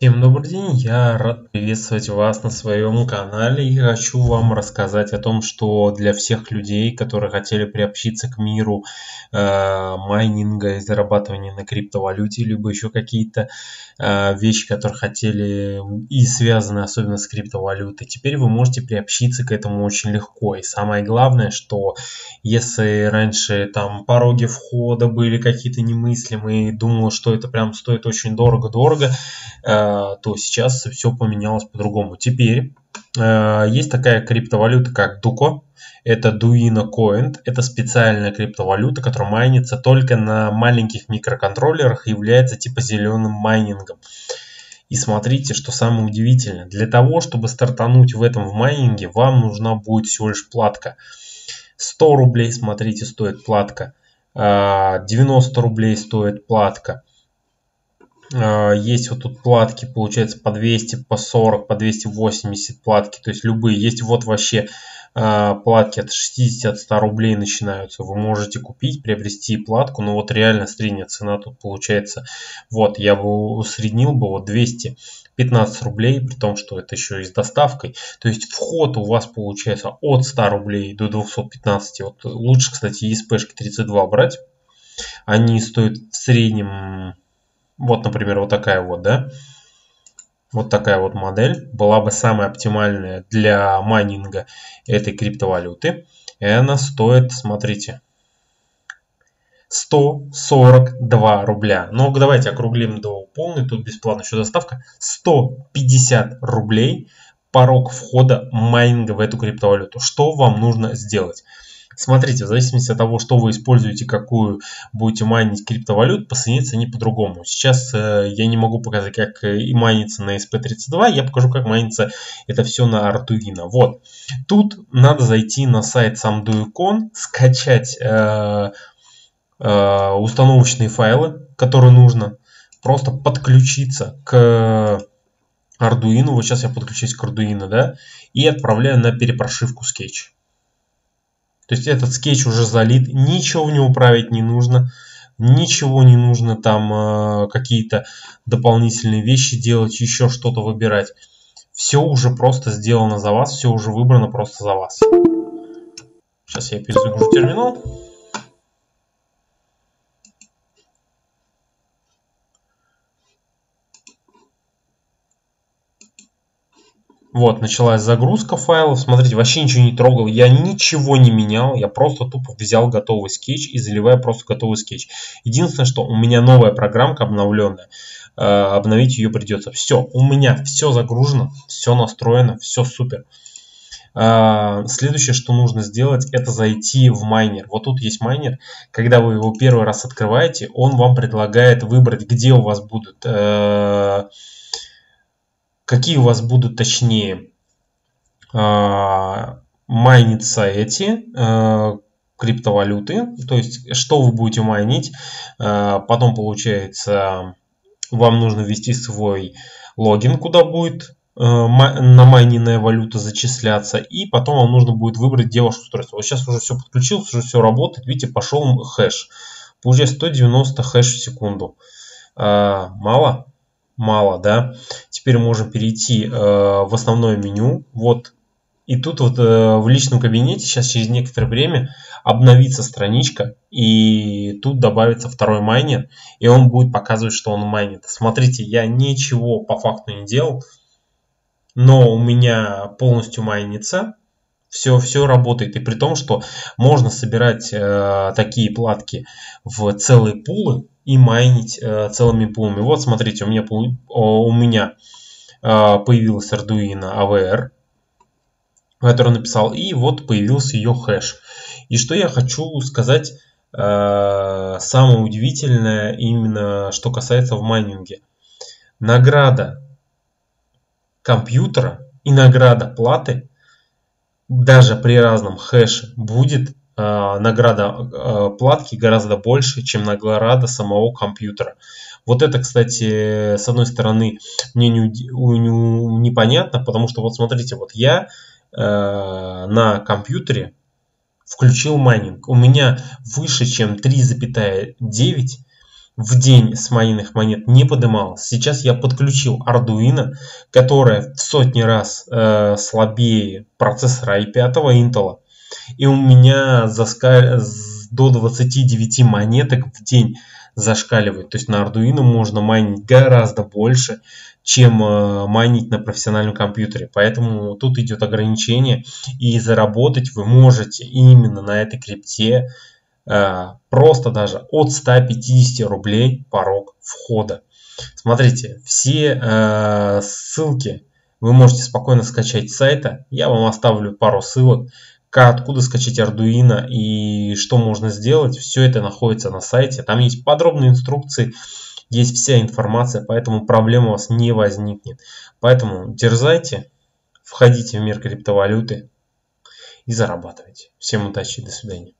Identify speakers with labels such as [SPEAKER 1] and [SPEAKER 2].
[SPEAKER 1] Всем добрый день, я рад приветствовать вас на своем канале и хочу вам рассказать о том, что для всех людей, которые хотели приобщиться к миру э, майнинга и зарабатывания на криптовалюте, либо еще какие-то э, вещи, которые хотели и связаны особенно с криптовалютой, теперь вы можете приобщиться к этому очень легко. И самое главное, что если раньше там пороги входа были какие-то немыслимые, думал, что это прям стоит очень дорого-дорого, э, то сейчас все поменялось по-другому. Теперь э, есть такая криптовалюта, как Duco. Это Duino Coin. Это специальная криптовалюта, которая майнится только на маленьких микроконтроллерах и является типа зеленым майнингом. И смотрите, что самое удивительное. Для того, чтобы стартануть в этом в майнинге, вам нужна будет всего лишь платка. 100 рублей, смотрите, стоит платка. 90 э, рублей стоит платка. А, есть вот тут платки, получается, по 200, по 40, по 280 платки. То есть любые. Есть вот вообще а, платки от 60, от 100 рублей начинаются. Вы можете купить, приобрести платку. Но вот реально средняя цена тут получается. Вот, я бы усреднил бы вот 215 рублей, при том, что это еще и с доставкой. То есть вход у вас получается от 100 рублей до 215. Вот лучше, кстати, ESP 32 брать. Они стоят в среднем вот, например, вот такая вот, да. Вот такая вот модель была бы самая оптимальная для майнинга этой криптовалюты. И она стоит, смотрите, 142 рубля. Но давайте округлим до полной, тут бесплатно еще доставка. 150 рублей порог входа майнинга в эту криптовалюту. Что вам нужно сделать? Смотрите, в зависимости от того, что вы используете, какую будете майнить криптовалют, поценятся они по-другому. Сейчас э, я не могу показать, как э, и майнится на SP32, я покажу, как майнится это все на Arduino. Вот, тут надо зайти на сайт SamDuicon, скачать э, э, установочные файлы, которые нужно, просто подключиться к Arduino, вот сейчас я подключаюсь к Arduino, да, и отправляю на перепрошивку Sketch. То есть этот скетч уже залит, ничего в него править не нужно, ничего не нужно там э, какие-то дополнительные вещи делать, еще что-то выбирать. Все уже просто сделано за вас, все уже выбрано просто за вас. Сейчас я перезагружу терминал. Вот, началась загрузка файлов. Смотрите, вообще ничего не трогал. Я ничего не менял. Я просто тупо взял готовый скетч и заливаю просто готовый скетч. Единственное, что у меня новая программка обновленная. Э, обновить ее придется. Все, у меня все загружено, все настроено, все супер. Э, следующее, что нужно сделать, это зайти в майнер. Вот тут есть майнер. Когда вы его первый раз открываете, он вам предлагает выбрать, где у вас будут э, какие у вас будут точнее а, майниться эти а, криптовалюты, то есть что вы будете майнить, а, потом получается вам нужно ввести свой логин, куда будет намайненная валюта зачисляться, и потом вам нужно будет выбрать, где ваше устройство. Вот сейчас уже все подключилось, уже все работает, видите, пошел хэш. Получается 190 хэш в секунду. Мало? Мало, да. Теперь можем перейти э, в основное меню. Вот. И тут вот э, в личном кабинете сейчас через некоторое время обновится страничка, и тут добавится второй майнер, и он будет показывать, что он майнит. Смотрите, я ничего по факту не делал, но у меня полностью майнится, все, все работает. И при том, что можно собирать э, такие платки в целые пулы, и майнить э, целыми пулами. Вот смотрите, у меня, у меня э, появилась Arduino AVR, который написал, и вот появился ее хэш. И что я хочу сказать, э, самое удивительное именно, что касается в майнинге. Награда компьютера и награда платы даже при разном хэше будет награда э, платки гораздо больше, чем награда самого компьютера. Вот это, кстати, с одной стороны, мне не, не, непонятно, потому что вот смотрите, вот я э, на компьютере включил майнинг. У меня выше, чем 3,9 в день с майнинг монет не поднималась. Сейчас я подключил Arduino, которая в сотни раз э, слабее процессора i5 Intel. И у меня заска... до 29 монеток в день зашкаливает. То есть на Arduino можно майнить гораздо больше, чем э, майнить на профессиональном компьютере. Поэтому тут идет ограничение. И заработать вы можете именно на этой крипте э, просто даже от 150 рублей порог входа. Смотрите, все э, ссылки вы можете спокойно скачать с сайта. Я вам оставлю пару ссылок откуда скачать Arduino и что можно сделать, все это находится на сайте. Там есть подробные инструкции, есть вся информация, поэтому проблем у вас не возникнет. Поэтому дерзайте, входите в мир криптовалюты и зарабатывайте. Всем удачи до свидания.